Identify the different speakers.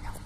Speaker 1: know.